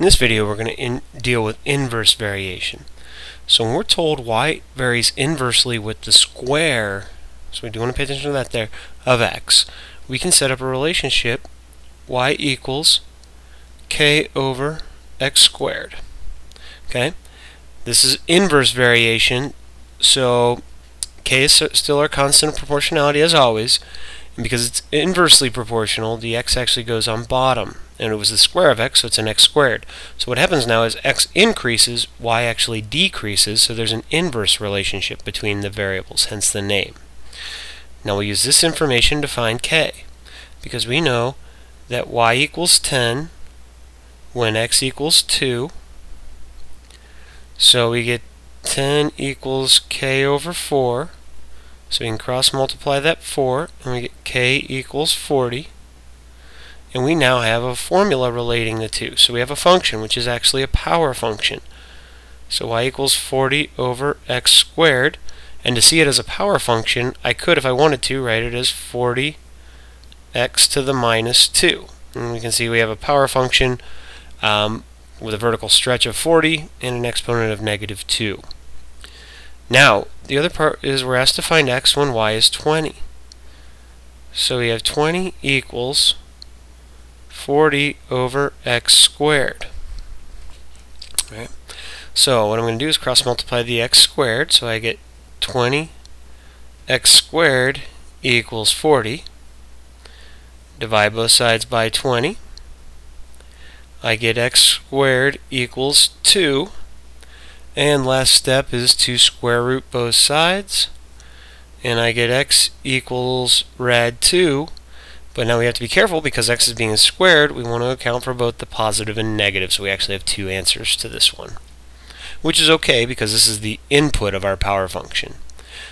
In this video we're going to deal with inverse variation. So when we're told y varies inversely with the square, so we do want to pay attention to that there, of x, we can set up a relationship y equals k over x squared. Okay? This is inverse variation, so k is still our constant of proportionality as always, and because it's inversely proportional, the x actually goes on bottom and it was the square of x, so it's an x squared. So what happens now is x increases, y actually decreases, so there's an inverse relationship between the variables, hence the name. Now we'll use this information to find k, because we know that y equals 10 when x equals 2. So we get 10 equals k over 4. So we can cross multiply that 4, and we get k equals 40 and we now have a formula relating the two. So we have a function which is actually a power function. So y equals 40 over x squared and to see it as a power function I could if I wanted to write it as 40 x to the minus 2 and we can see we have a power function um, with a vertical stretch of 40 and an exponent of negative 2. Now the other part is we're asked to find x when y is 20. So we have 20 equals 40 over x squared. Right. So what I'm going to do is cross multiply the x squared, so I get 20 x squared equals 40. Divide both sides by 20. I get x squared equals 2. And last step is to square root both sides. And I get x equals rad 2 but now we have to be careful because x is being squared, we want to account for both the positive and negative, so we actually have two answers to this one. Which is okay because this is the input of our power function.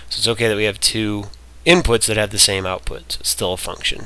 So it's okay that we have two inputs that have the same output. So it's still a function.